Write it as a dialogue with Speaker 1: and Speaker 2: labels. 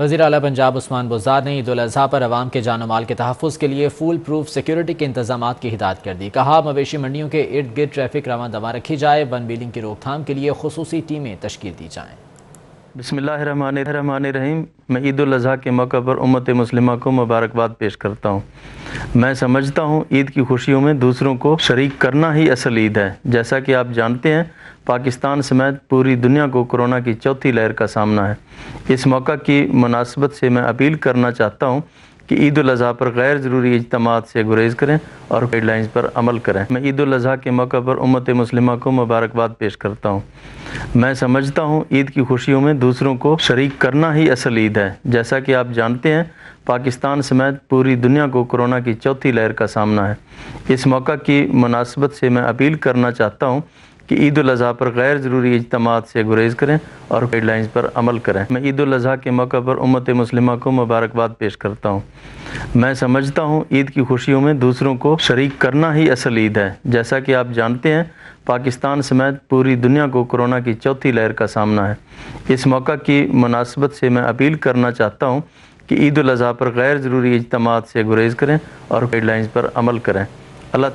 Speaker 1: वजी अला पंजाब उस्मान बुजार ने ईद उल पर आवाम के जान माल के तहफ़ के लिए फूल प्रूफ सिक्योरिटी के इंतज़ाम की हिदायत कर दी। कहा, मवेशी मंडियों के इर्द गिर्द ट्रैफ़िक रवा दवा रखी जाए, वन बिलिंग की रोकथाम के लिए खसूसी टीमें तश्ल दी जाएँ।
Speaker 2: रहीम मैं ईद अजी के मौका पर उम्मत मुस्लिमा को मुबारकबाद पेश करता हूँ। मैं समझता हूँ ईद की खुशियों में दूसरों को शरीक करना ही असल ईद है। जैसा कि आप जानते हैं, पाकिस्तान समेत पूरी दुनिया को कोरोना की चौथी लहर का सामना है। इस मौका की मुनासबत से मैं अपील करना चाहता हूँ कि ईद अजी पर गैर ज़रूरी इजतम से गुरेज करें और गाइडलाइंस पर अमल करें। मैं ईद अजी के मौका पर उम्मत मुस्लिमा को मुबारकबाद पेश करता हूँ। मैं समझता हूँ ईद की खुशियों में दूसरों को शरीक करना ही असल ईद है। जैसा कि आप जानते हैं, पाकिस्तान समेत पूरी दुनिया को कोरोना की चौथी लहर का सामना है। इस मौका की मुनासबत से मैं अपील करना चाहता हूँ कि ईद अजी पर गैर ज़रूरी इजतम से गुरेज करें और गाइडलाइंस पर अमल करें। मैं ईद अजी के मौका पर उम्मत मुस्लिमा को मुबारकबाद पेश करता हूँ। मैं समझता हूँ ईद की खुशियों में दूसरों को शरीक करना ही असल ईद है। जैसा कि आप जानते हैं, पाकिस्तान समेत पूरी दुनिया को कोरोना की चौथी लहर का सामना है। इस मौका की मुनासबत से मैं अपील करना चाहता हूँ कि ईद अजी पर गैर ज़रूरी इजतम से गुरेज करें और गाइडलाइंस पर अमल करें। अल्लाह